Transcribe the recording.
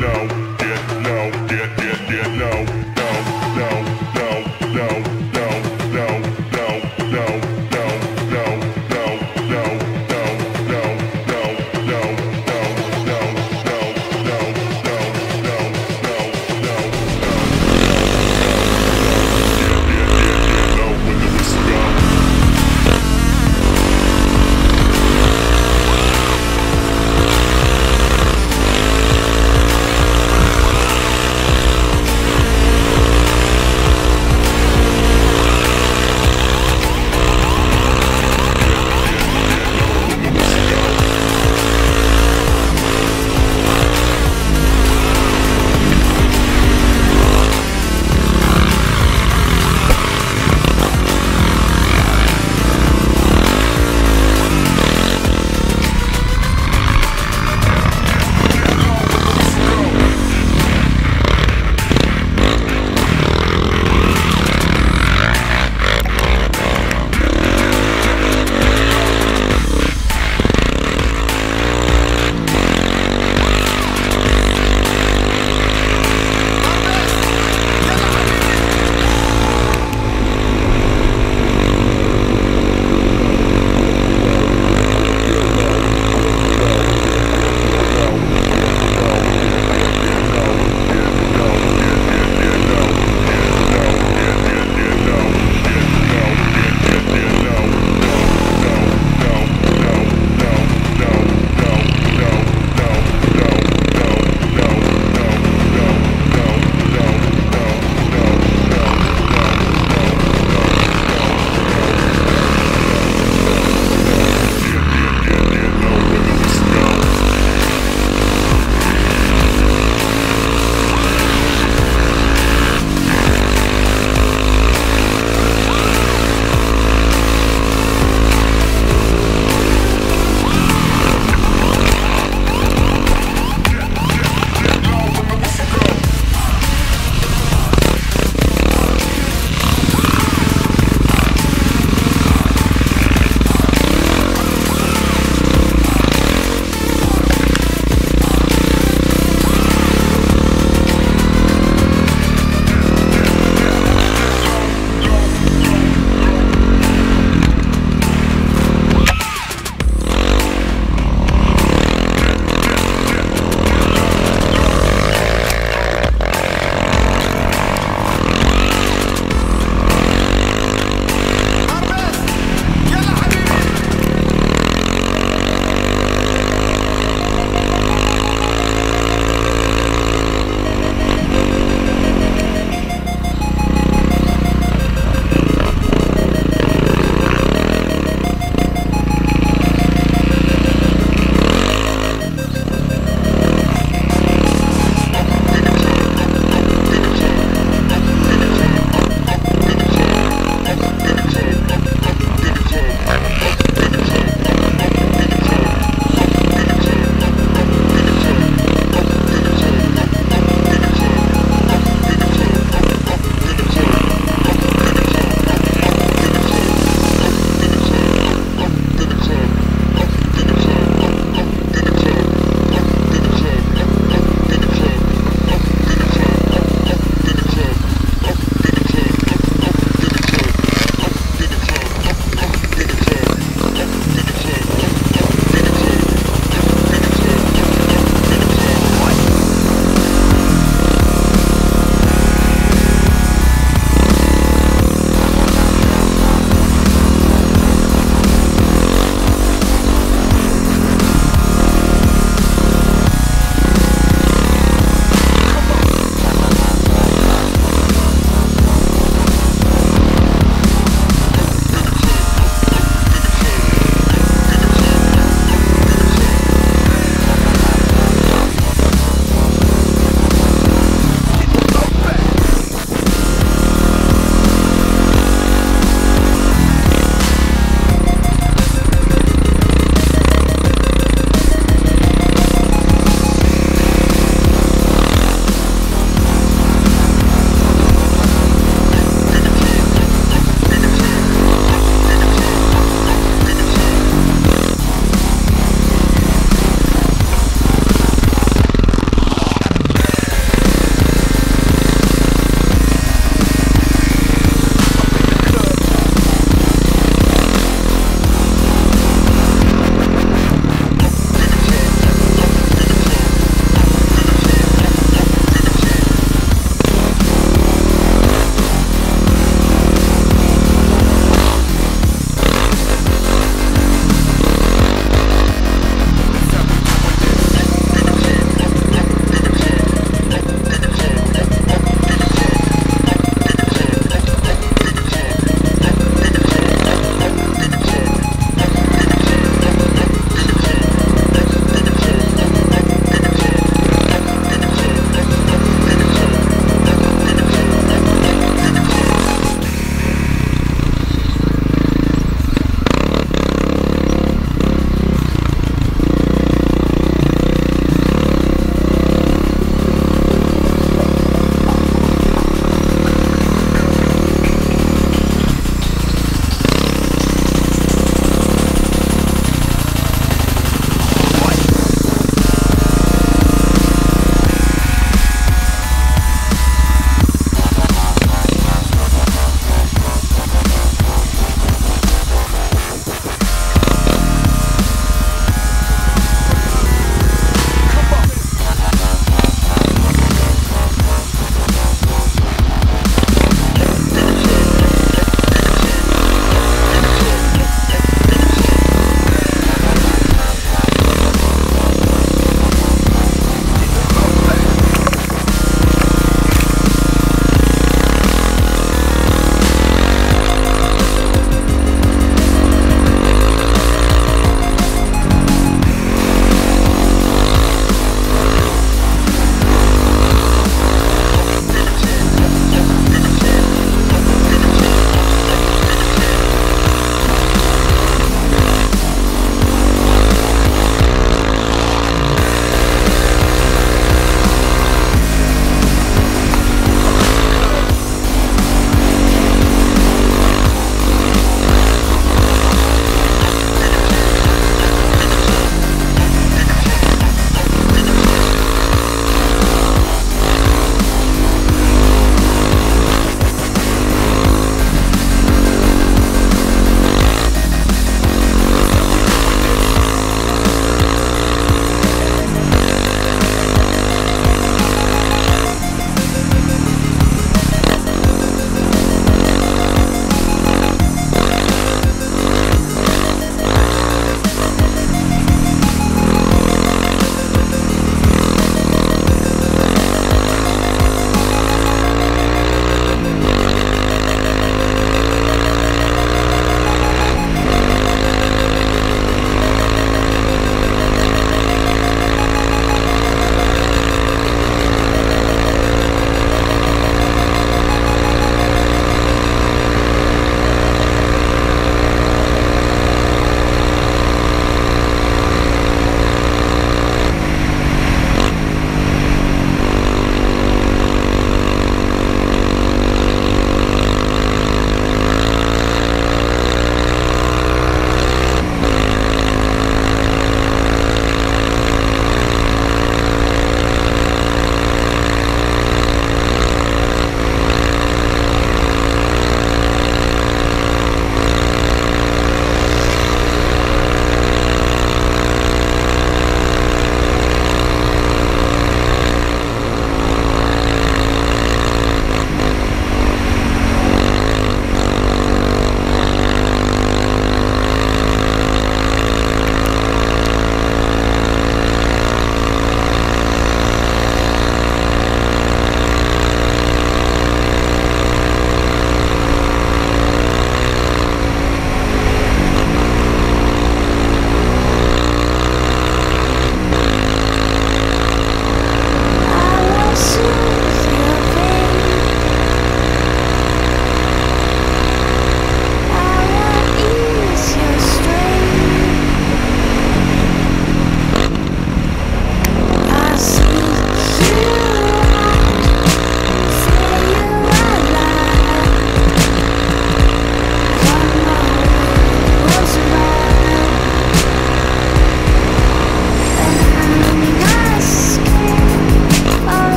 no.